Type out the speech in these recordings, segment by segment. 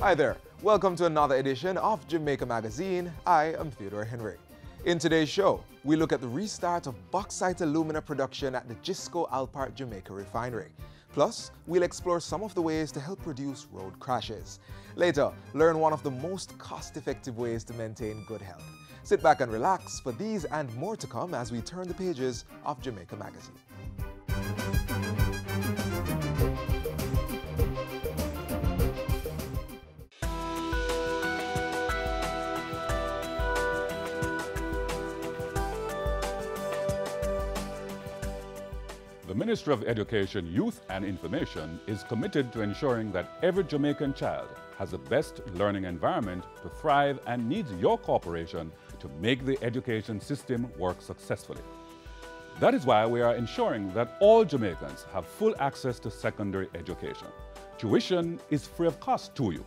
Hi there. Welcome to another edition of Jamaica Magazine. I am Theodore Henry. In today's show, we look at the restart of bauxite alumina production at the JISCO Alpart Jamaica refinery. Plus, we'll explore some of the ways to help reduce road crashes. Later, learn one of the most cost-effective ways to maintain good health. Sit back and relax for these and more to come as we turn the pages of Jamaica Magazine. The Ministry of Education, Youth and Information is committed to ensuring that every Jamaican child has the best learning environment to thrive and needs your cooperation to make the education system work successfully. That is why we are ensuring that all Jamaicans have full access to secondary education. Tuition is free of cost to you,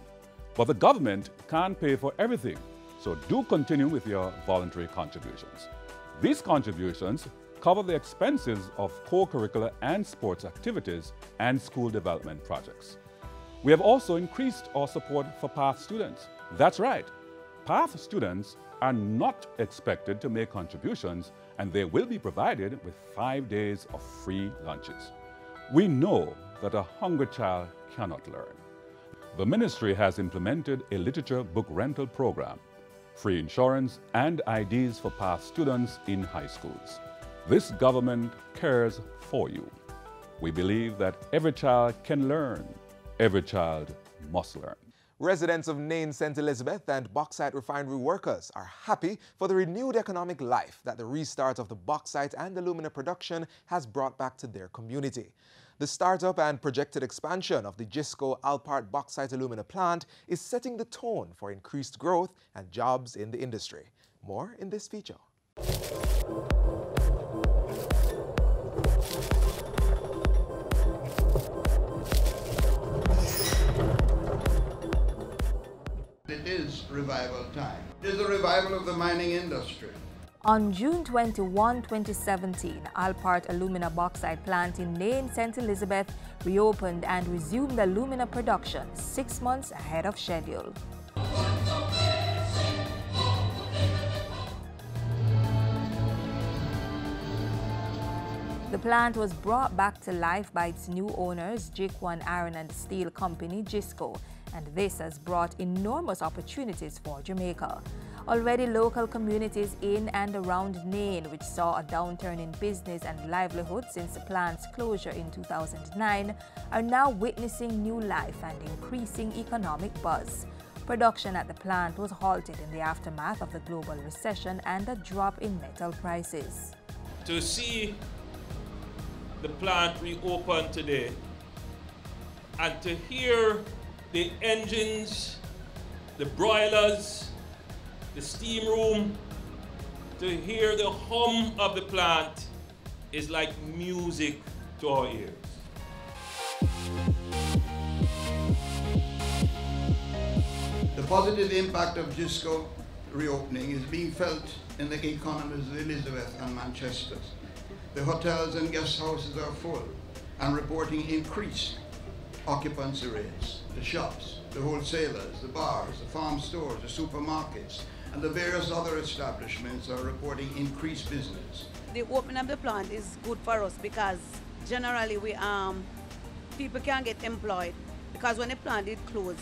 but the government can't pay for everything, so do continue with your voluntary contributions. These contributions cover the expenses of co-curricular and sports activities and school development projects. We have also increased our support for PATH students. That's right, PATH students are not expected to make contributions and they will be provided with five days of free lunches. We know that a hungry child cannot learn. The ministry has implemented a literature book rental program, free insurance and IDs for PATH students in high schools. This government cares for you. We believe that every child can learn. Every child must learn. Residents of Nain St. Elizabeth and bauxite refinery workers are happy for the renewed economic life that the restart of the bauxite and alumina production has brought back to their community. The startup and projected expansion of the JISCO Alpart bauxite alumina plant is setting the tone for increased growth and jobs in the industry. More in this feature. Revival time. It is a revival of the mining industry. On June 21, 2017, Alpart Alumina Bauxite Plant in Nain, St. Elizabeth reopened and resumed alumina production six months ahead of schedule. The plant was brought back to life by its new owners, Jiuquan Iron and Steel Company, JISCO, and this has brought enormous opportunities for Jamaica. Already local communities in and around Nain, which saw a downturn in business and livelihood since the plant's closure in 2009, are now witnessing new life and increasing economic buzz. Production at the plant was halted in the aftermath of the global recession and a drop in metal prices. To see the plant reopen today and to hear the engines, the broilers, the steam room, to hear the hum of the plant is like music to our ears. The positive impact of JISCO reopening is being felt in the economies of Elizabeth and Manchester. The hotels and guest houses are full and reporting increased occupancy rates. The shops, the wholesalers, the bars, the farm stores, the supermarkets, and the various other establishments are reporting increased business. The opening of the plant is good for us because generally we um people can't get employed because when the plant did close,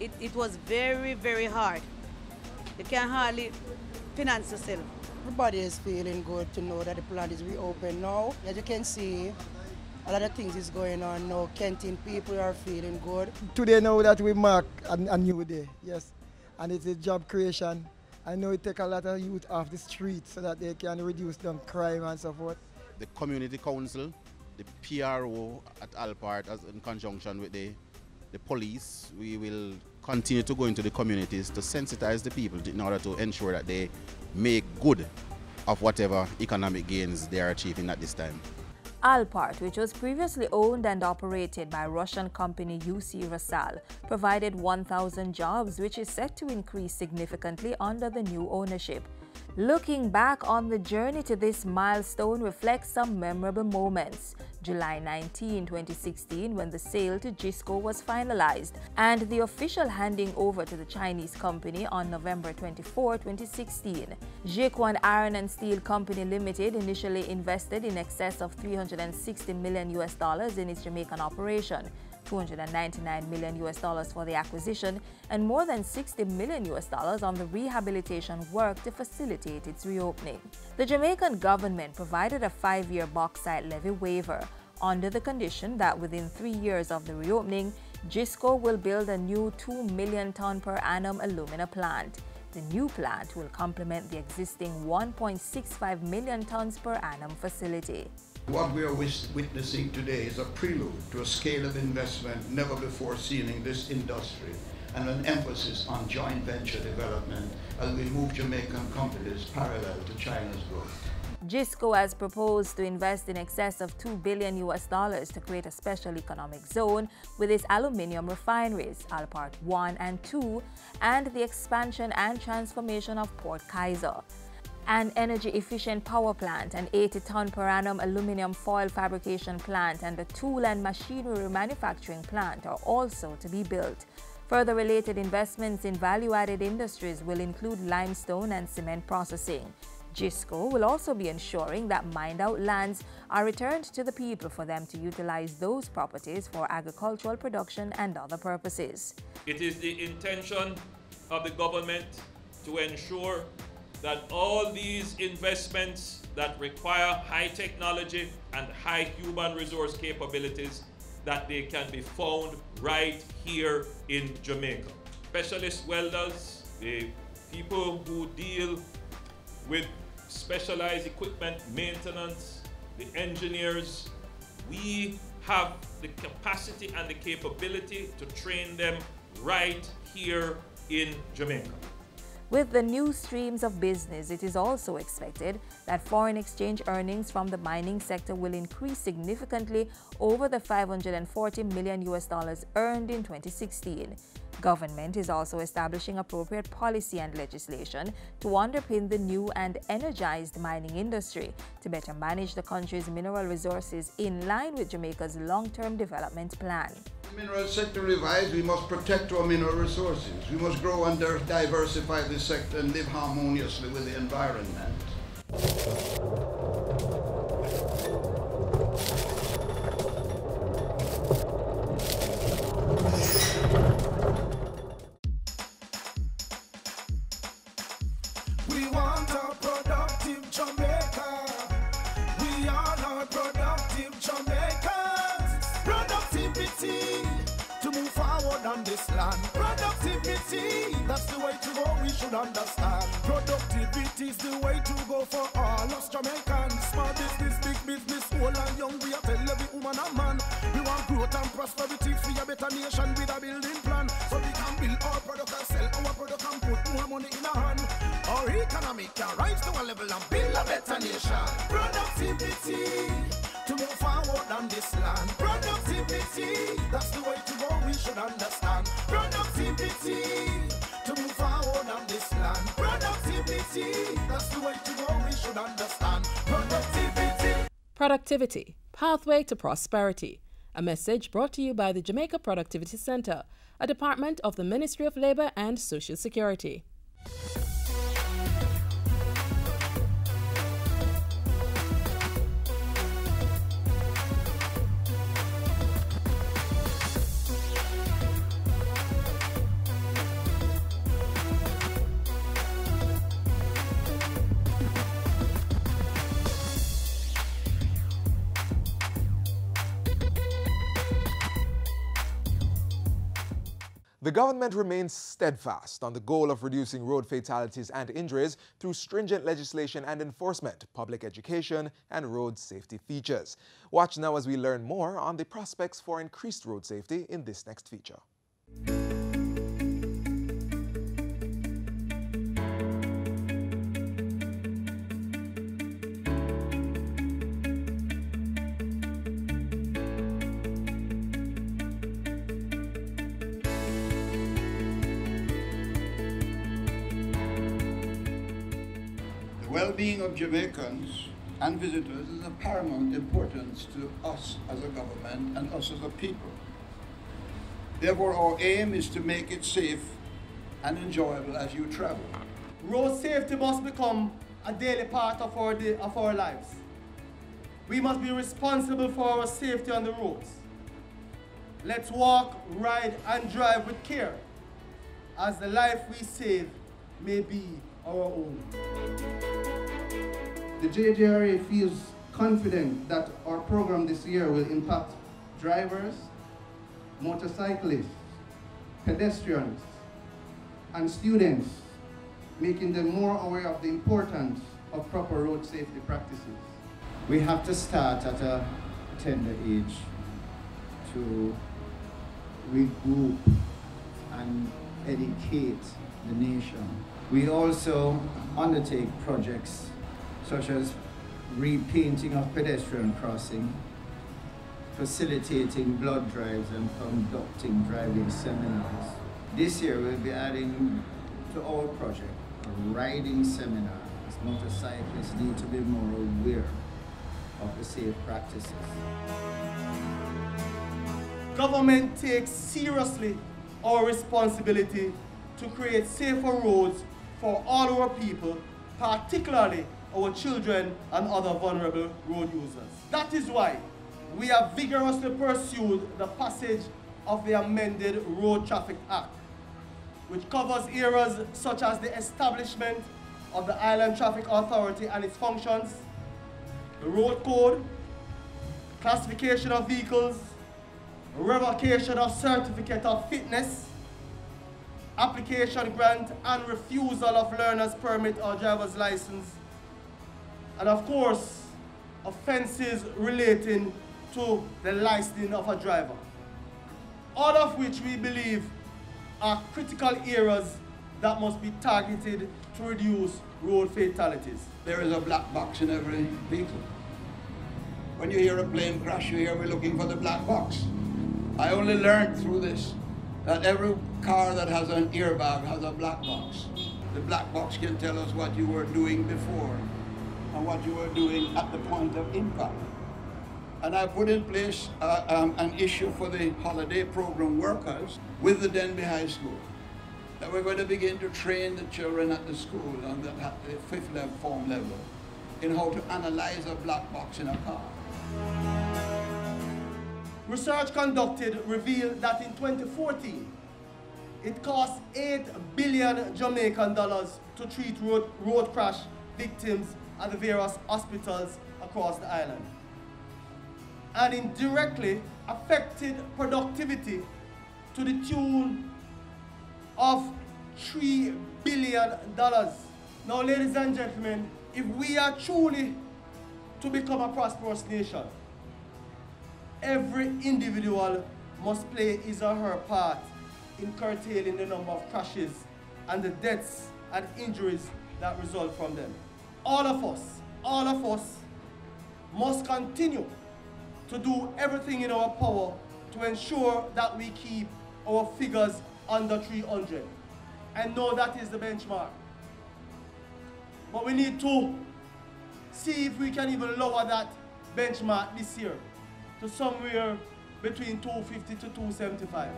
it, it was very, very hard. You can hardly finance yourself. Everybody is feeling good to know that the plant is reopened now. As you can see, a lot of things is going on now. Kenton people are feeling good. Today now that we mark a, a new day, yes, and it's a job creation. I know it take a lot of youth off the street so that they can reduce them crime and so forth. The community council, the PRO at Alpart, as in conjunction with the the police, we will continue to go into the communities to sensitize the people in order to ensure that they make good of whatever economic gains they are achieving at this time. Alpart, which was previously owned and operated by Russian company UC Rusal, provided 1,000 jobs, which is set to increase significantly under the new ownership. Looking back on the journey to this milestone reflects some memorable moments. July 19, 2016 when the sale to JISCO was finalized and the official handing over to the Chinese company on November 24, 2016. Jiuquan Iron and Steel Company Limited initially invested in excess of 360 million US dollars in its Jamaican operation. 299 million US dollars for the acquisition and more than 60 million US dollars on the rehabilitation work to facilitate its reopening. The Jamaican government provided a five-year bauxite levy waiver under the condition that within three years of the reopening, JISCO will build a new 2 million ton per annum alumina plant. The new plant will complement the existing 1.65 million tons per annum facility. What we are witnessing today is a prelude to a scale of investment never before seen in this industry and an emphasis on joint venture development as we move Jamaican companies parallel to China's growth. JISCO has proposed to invest in excess of 2 billion US dollars to create a special economic zone with its aluminium refineries, Alpart 1 and 2, and the expansion and transformation of Port Kaiser an energy-efficient power plant, an 80-ton per annum aluminum foil fabrication plant, and a tool and machinery manufacturing plant are also to be built. Further related investments in value-added industries will include limestone and cement processing. JISCO will also be ensuring that mined-out lands are returned to the people for them to utilize those properties for agricultural production and other purposes. It is the intention of the government to ensure that all these investments that require high technology and high human resource capabilities that they can be found right here in Jamaica. Specialist welders, the people who deal with specialized equipment maintenance, the engineers, we have the capacity and the capability to train them right here in Jamaica. With the new streams of business, it is also expected that foreign exchange earnings from the mining sector will increase significantly over the 540 million US dollars earned in 2016. Government is also establishing appropriate policy and legislation to underpin the new and energized mining industry to better manage the country's mineral resources in line with Jamaica's long-term development plan. Mineral sector revised, we must protect our mineral resources. We must grow and diversify this sector and live harmoniously with the environment. Should understand. Productivity is the way to go for all us Jamaicans. Small business, big business, old and young. We are tell every woman and man. We want growth and prosperity for a better nation with a building plan. So we can build our product and sell our product and put more money in our hand. Our economy can rise to a level and build a better nation. Productivity to move forward on this land. Productivity, that's the way to go. We should understand. Productivity Productivity, pathway to prosperity. A message brought to you by the Jamaica Productivity Center, a department of the Ministry of Labor and Social Security. The government remains steadfast on the goal of reducing road fatalities and injuries through stringent legislation and enforcement, public education, and road safety features. Watch now as we learn more on the prospects for increased road safety in this next feature. Well-being of Jamaicans and visitors is of paramount importance to us as a government and us as a people. Therefore, our aim is to make it safe and enjoyable as you travel. Road safety must become a daily part of our, day, of our lives. We must be responsible for our safety on the roads. Let's walk, ride, and drive with care, as the life we save may be our own. The JJRA feels confident that our program this year will impact drivers, motorcyclists, pedestrians, and students, making them more aware of the importance of proper road safety practices. We have to start at a tender age to regroup and educate the nation. We also undertake projects such as repainting of pedestrian crossing, facilitating blood drives and conducting driving seminars. This year we'll be adding to our project a riding seminar as motorcyclists need to be more aware of the safe practices. Government takes seriously our responsibility to create safer roads for all our people, particularly our children and other vulnerable road users. That is why we have vigorously pursued the passage of the amended Road Traffic Act, which covers areas such as the establishment of the Island Traffic Authority and its functions, the road code, classification of vehicles, revocation of certificate of fitness, application grant and refusal of learner's permit or driver's license, and of course, offenses relating to the licensing of a driver. All of which we believe are critical areas that must be targeted to reduce road fatalities. There is a black box in every vehicle. When you hear a plane crash, you hear we're looking for the black box. I only learned through this that every car that has an airbag has a black box. The black box can tell us what you were doing before and what you were doing at the point of impact. And I put in place uh, um, an issue for the holiday program workers with the Denbigh High School that we're going to begin to train the children at the school on the, at the fifth level form level in how to analyze a black box in a car. Research conducted revealed that in 2014, it cost 8 billion Jamaican dollars to treat road, road crash victims at the various hospitals across the island. And indirectly affected productivity to the tune of $3 billion. Now, ladies and gentlemen, if we are truly to become a prosperous nation, every individual must play his or her part in curtailing the number of crashes and the deaths and injuries that result from them. All of us, all of us must continue to do everything in our power to ensure that we keep our figures under 300 and know that is the benchmark. But we need to see if we can even lower that benchmark this year to somewhere between 250 to 275.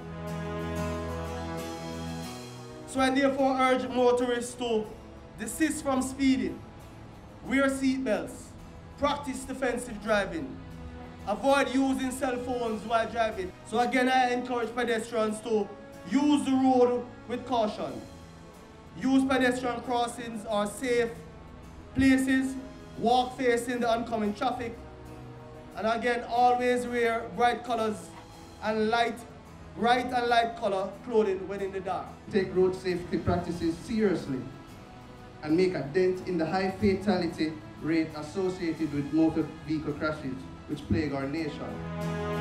So I therefore urge motorists to desist from speeding, wear seatbelts, practice defensive driving, avoid using cell phones while driving. So again, I encourage pedestrians to use the road with caution. Use pedestrian crossings or safe places, walk facing the oncoming traffic, and again, always wear bright colors and light, bright and light color clothing when in the dark. Take road safety practices seriously and make a dent in the high fatality rate associated with motor vehicle crashes which plague our nation.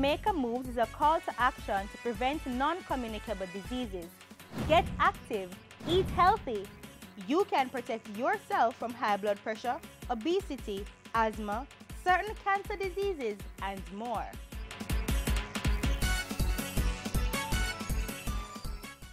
Jamaica Moves is a call to action to prevent non-communicable diseases. Get active, eat healthy. You can protect yourself from high blood pressure, obesity, asthma, certain cancer diseases, and more.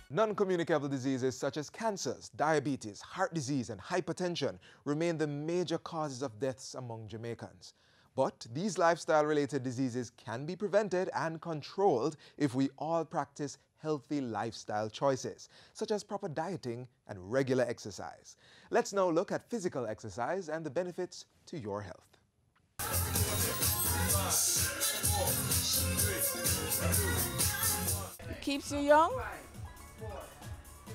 Non-communicable diseases such as cancers, diabetes, heart disease, and hypertension remain the major causes of deaths among Jamaicans. But these lifestyle-related diseases can be prevented and controlled if we all practice healthy lifestyle choices, such as proper dieting and regular exercise. Let's now look at physical exercise and the benefits to your health. It keeps you young,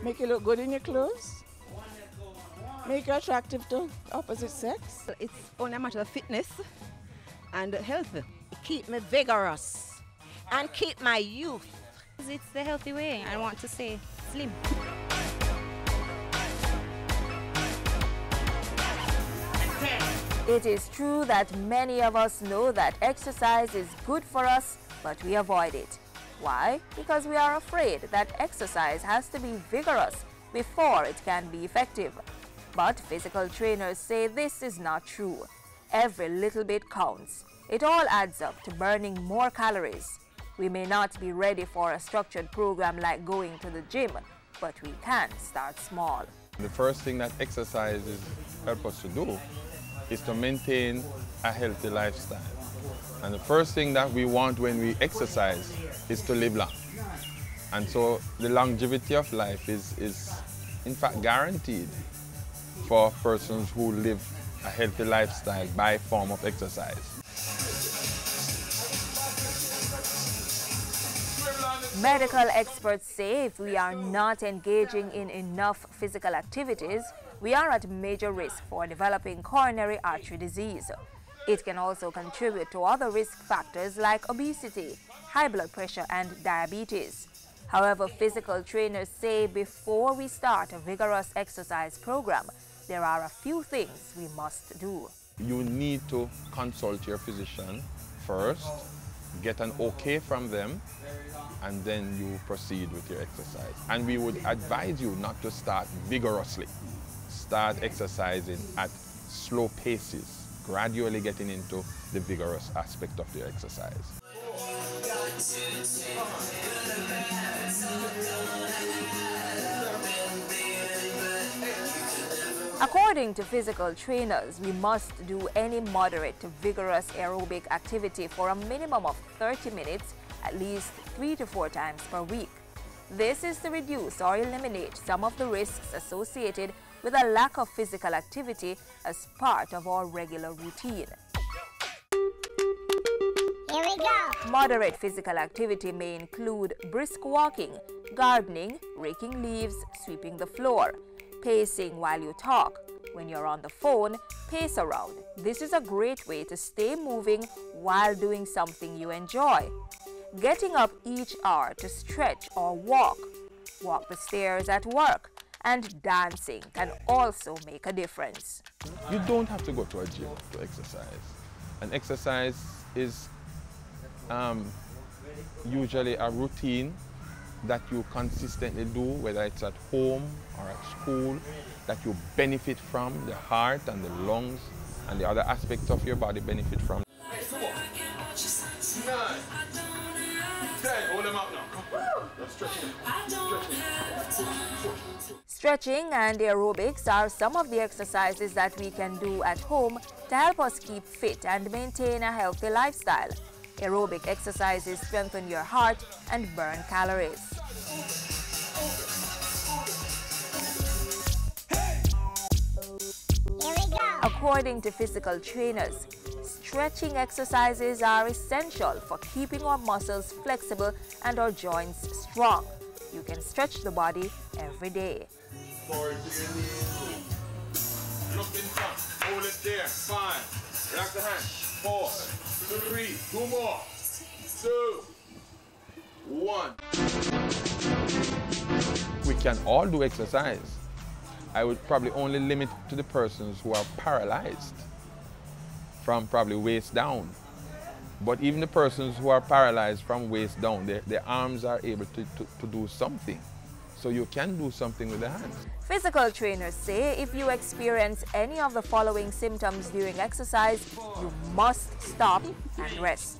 make you look good in your clothes, make you attractive to opposite sex. It's only a matter of fitness and health. Keep me vigorous and keep my youth. It's the healthy way. I want to say slim. It is true that many of us know that exercise is good for us, but we avoid it. Why? Because we are afraid that exercise has to be vigorous before it can be effective. But physical trainers say this is not true. Every little bit counts. It all adds up to burning more calories. We may not be ready for a structured program like going to the gym, but we can start small. The first thing that exercise is help us to do is to maintain a healthy lifestyle. And the first thing that we want when we exercise is to live long. And so the longevity of life is, is in fact guaranteed for persons who live a healthy lifestyle by form of exercise. Medical experts say if we are not engaging in enough physical activities, we are at major risk for developing coronary artery disease. It can also contribute to other risk factors like obesity, high blood pressure, and diabetes. However, physical trainers say before we start a vigorous exercise program, there are a few things we must do. You need to consult your physician first, get an okay from them, and then you proceed with your exercise. And we would advise you not to start vigorously. Start exercising at slow paces, gradually getting into the vigorous aspect of the exercise. According to physical trainers, we must do any moderate to vigorous aerobic activity for a minimum of 30 minutes at least three to four times per week. This is to reduce or eliminate some of the risks associated with a lack of physical activity as part of our regular routine. Here we go. Moderate physical activity may include brisk walking, gardening, raking leaves, sweeping the floor, pacing while you talk. When you're on the phone, pace around. This is a great way to stay moving while doing something you enjoy. Getting up each hour to stretch or walk, walk the stairs at work, and dancing can also make a difference. You don't have to go to a gym to exercise. And exercise is um, usually a routine that you consistently do, whether it's at home or at school, that you benefit from, the heart and the lungs and the other aspects of your body benefit from. Stretching and aerobics are some of the exercises that we can do at home to help us keep fit and maintain a healthy lifestyle. Aerobic exercises strengthen your heart and burn calories. According to physical trainers, stretching exercises are essential for keeping our muscles flexible and our joints strong. You can stretch the body every day. Hold it there. Five. Relax the hand. Four. Three. Two more. Two. One. We can all do exercise, I would probably only limit to the persons who are paralyzed from probably waist down. But even the persons who are paralyzed from waist down, their, their arms are able to, to, to do something. So you can do something with the hands. Physical trainers say if you experience any of the following symptoms during exercise, you must stop and rest.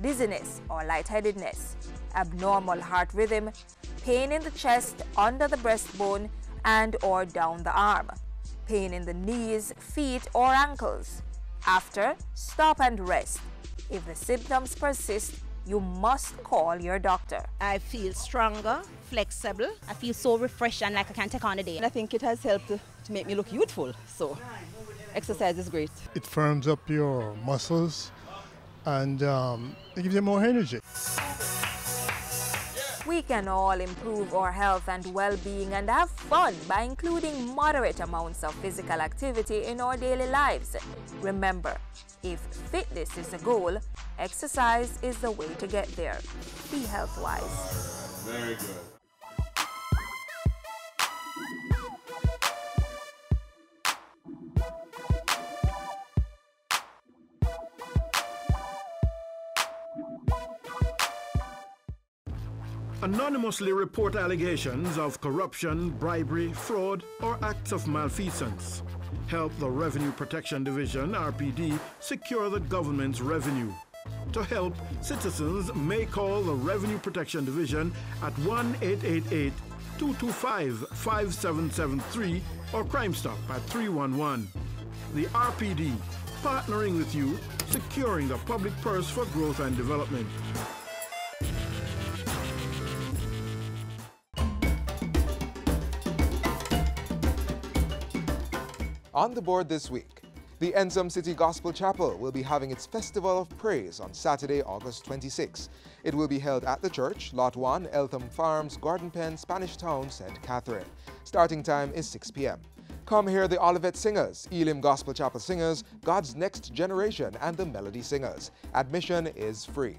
Dizziness or lightheadedness, abnormal heart rhythm, pain in the chest, under the breastbone, and or down the arm, pain in the knees, feet, or ankles. After, stop and rest. If the symptoms persist, you must call your doctor. I feel stronger, flexible. I feel so refreshed and like I can take on the day. And I think it has helped to, to make me look youthful. So exercise is great. It firms up your muscles and um, it gives you more energy. We can all improve our health and well-being and have fun by including moderate amounts of physical activity in our daily lives. Remember, if fitness is a goal, exercise is the way to get there. Be health-wise. Very good. Anonymously report allegations of corruption, bribery, fraud, or acts of malfeasance. Help the Revenue Protection Division, RPD, secure the government's revenue. To help, citizens may call the Revenue Protection Division at 1 888 225 5773 or Stop at 311. The RPD, partnering with you, securing the public purse for growth and development. On the board this week, the Ensom City Gospel Chapel will be having its Festival of Praise on Saturday, August 26. It will be held at the church, Lot 1, Eltham Farms, Garden Pen, Spanish Town, St. Catherine. Starting time is 6 p.m. Come hear the Olivet Singers, Elim Gospel Chapel Singers, God's Next Generation, and the Melody Singers. Admission is free.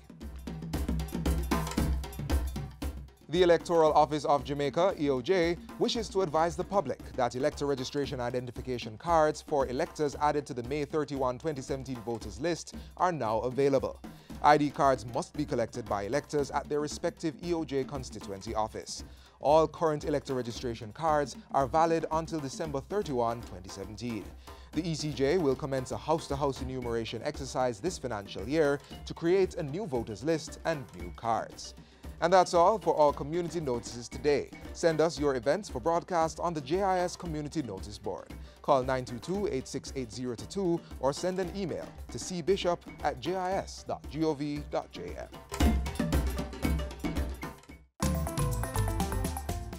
The Electoral Office of Jamaica, EOJ, wishes to advise the public that elector registration identification cards for electors added to the May 31, 2017 voters list are now available. ID cards must be collected by electors at their respective EOJ constituency office. All current elector registration cards are valid until December 31, 2017. The ECJ will commence a house-to-house -house enumeration exercise this financial year to create a new voters list and new cards. And that's all for our community notices today. Send us your events for broadcast on the JIS Community Notice Board. Call 922-868-022 or send an email to cbishop at jis.gov.jm.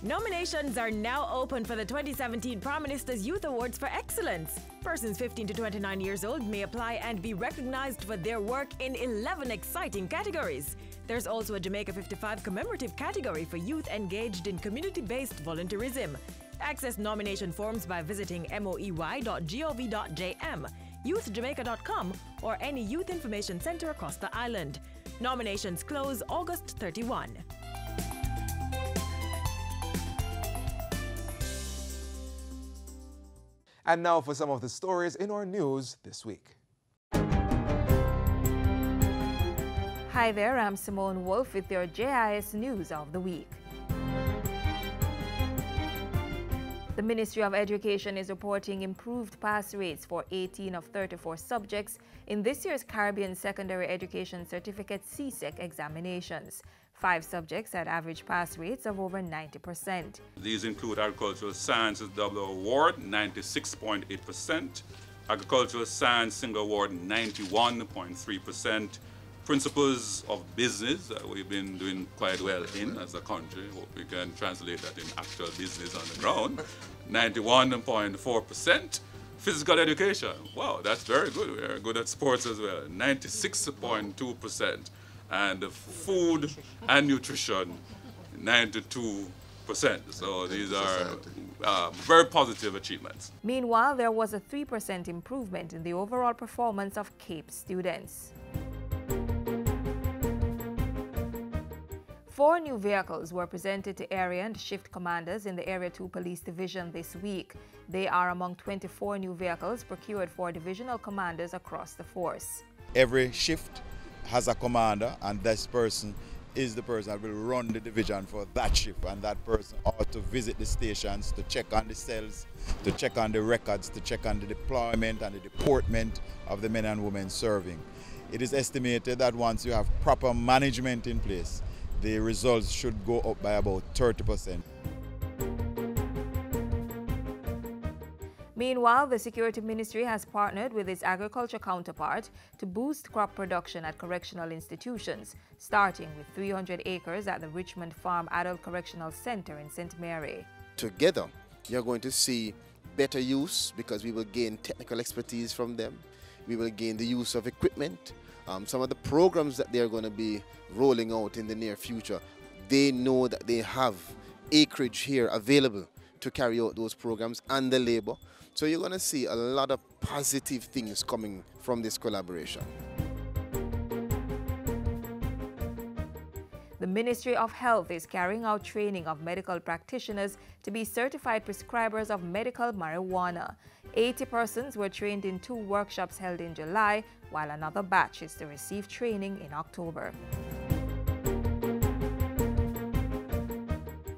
Nominations are now open for the 2017 Prime Minister's Youth Awards for Excellence. Persons 15 to 29 years old may apply and be recognized for their work in 11 exciting categories. There's also a Jamaica 55 commemorative category for youth engaged in community-based volunteerism. Access nomination forms by visiting moey.gov.jm, youthjamaica.com, or any youth information center across the island. Nominations close August 31. And now for some of the stories in our news this week. Hi there, I'm Simone Wolf with your JIS News of the Week. The Ministry of Education is reporting improved pass rates for 18 of 34 subjects in this year's Caribbean Secondary Education Certificate CSEC examinations. Five subjects had average pass rates of over 90%. These include Agricultural Sciences Double Award, 96.8%, Agricultural Science Single Award, 91.3%, Principles of Business, that we've been doing quite well in as a country. Hope we can translate that in actual business on the ground, 91.4%. Physical education, wow, that's very good. We're good at sports as well, 96.2% and food and nutrition, 92%. So these are uh, very positive achievements. Meanwhile, there was a 3% improvement in the overall performance of CAPE students. Four new vehicles were presented to area and shift commanders in the Area 2 Police Division this week. They are among 24 new vehicles procured for divisional commanders across the force. Every shift has a commander and this person is the person that will run the division for that shift and that person ought to visit the stations to check on the cells, to check on the records, to check on the deployment and the deportment of the men and women serving. It is estimated that once you have proper management in place, the results should go up by about 30%. Meanwhile, the Security Ministry has partnered with its agriculture counterpart to boost crop production at correctional institutions, starting with 300 acres at the Richmond Farm Adult Correctional Center in St. Mary. Together, you're going to see better use because we will gain technical expertise from them. We will gain the use of equipment. Um, some of the programs that they're going to be rolling out in the near future, they know that they have acreage here available to carry out those programs and the labor. So you're going to see a lot of positive things coming from this collaboration. The Ministry of Health is carrying out training of medical practitioners to be certified prescribers of medical marijuana. 80 persons were trained in two workshops held in July, while another batch is to receive training in October.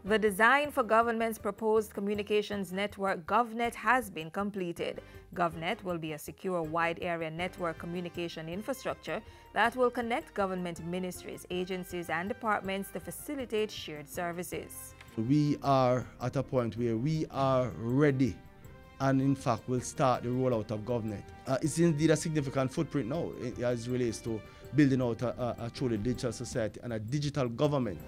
The design for government's proposed communications network GovNet has been completed. GovNet will be a secure wide area network communication infrastructure that will connect government ministries, agencies and departments to facilitate shared services. We are at a point where we are ready and in fact will start the rollout of GovNet. Uh, it's indeed a significant footprint now as relates to building out a, a truly digital society and a digital government.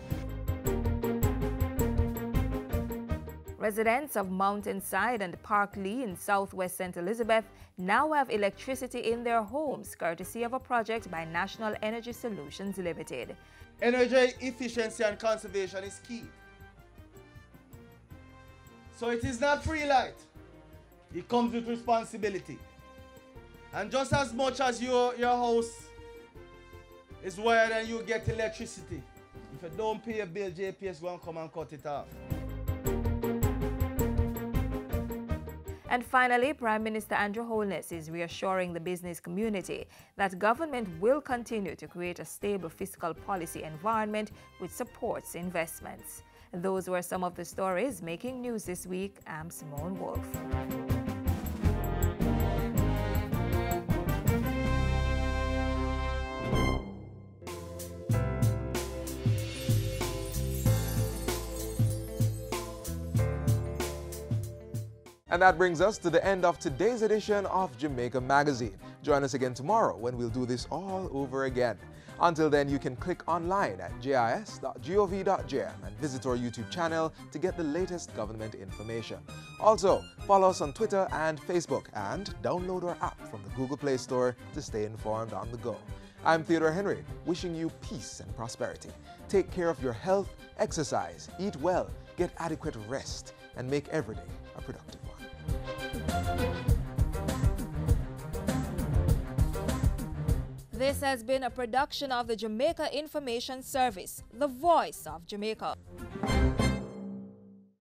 Residents of Mountainside and Park Lee in southwest St. Elizabeth now have electricity in their homes courtesy of a project by National Energy Solutions Limited. Energy efficiency and conservation is key. So it is not free light. It comes with responsibility. And just as much as your, your house is wired and you get electricity, if you don't pay a bill, JPS won't come and cut it off. And finally, Prime Minister Andrew Holness is reassuring the business community that government will continue to create a stable fiscal policy environment which supports investments. Those were some of the stories making news this week. I'm Simone Wolf. And that brings us to the end of today's edition of Jamaica Magazine. Join us again tomorrow when we'll do this all over again. Until then, you can click online at jis.gov.jm and visit our YouTube channel to get the latest government information. Also, follow us on Twitter and Facebook and download our app from the Google Play Store to stay informed on the go. I'm Theodore Henry, wishing you peace and prosperity. Take care of your health, exercise, eat well, get adequate rest, and make every day a productive one. This has been a production of the Jamaica Information Service, the voice of Jamaica.